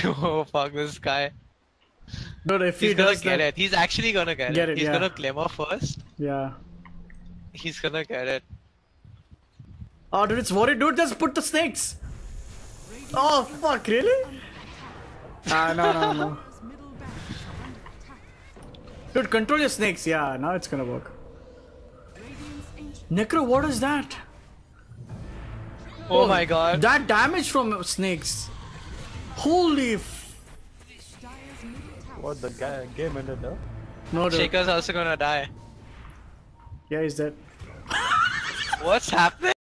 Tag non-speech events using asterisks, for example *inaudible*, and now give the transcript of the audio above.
*laughs* oh fuck this guy. Dude, if He's he gonna does get that, it. He's actually gonna get, Get it. it, He's yeah. gonna glimmer first. yeah. He's gonna get it. Oh, dude, it's worried. Dude, just put the snakes. Oh, fuck, really? Ah, no, no, no. Dude, control your snakes. Yeah, now it's gonna work. Necro, what is that? Oh, my god. That damage from snakes. Holy f- What the guy game ended up? No, dude. Shaker's also gonna die. Yeah, he's dead. What's happening?